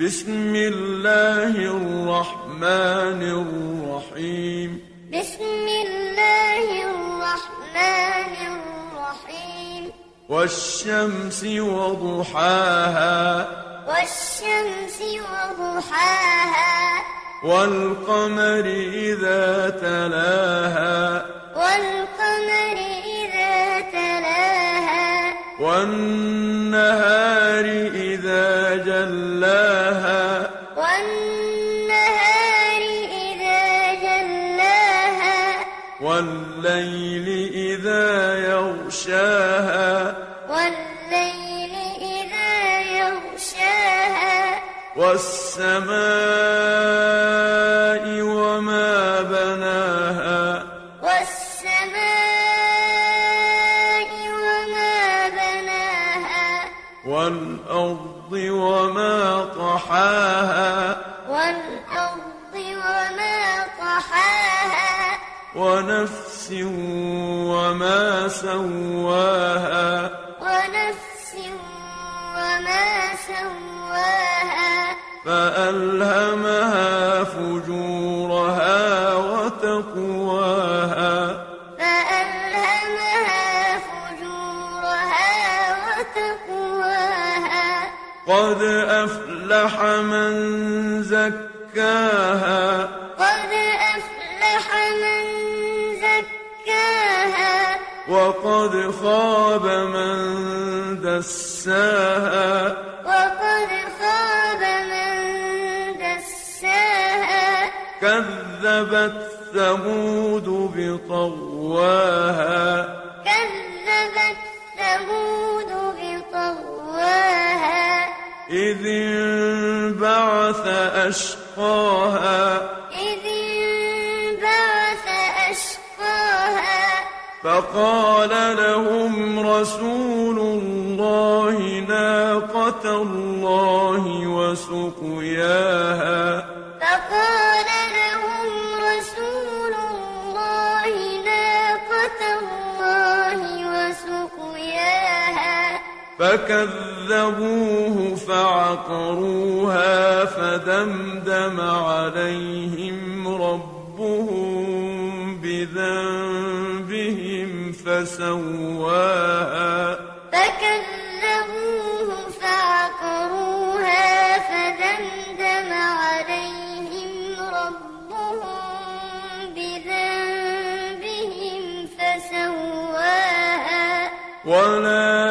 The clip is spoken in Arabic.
بسم الله الرحمن الرحيم. بسم الله الرحمن الرحيم. والشمس وضحاها. والشمس وضحاها. والقمر إذا تلاها. والقمر إذا تلاها. والنهار إذا جلاها. والليل إذا يغشاها. والليل إذا يغشاها. والسماء وما بناها. والسماء وما بناها. والأرض وما طحاها. والأرض ونفس وما سواها. ونفس وما سواها. فألهمها فجورها وتقواها. فألهمها فجورها وتقواها. قد أفلح من زكاها. قد وقد خاب من دساها. وقد خاب من دساها. كذبت ثمود بطغواها. كذبت ثمود بطغواها. إذ انبعث أشقاها. إذ فقال لهم رسول الله ناقة الله وسقياها. فقال لهم رسول الله ناقة الله وسقياها. فكذبوه فعقروها فدمدم عليهم ربهم بذنبهم فسواها. فكذبوه فعقروها فدمدم عليهم ربهم بذنبهم فسواها. ولا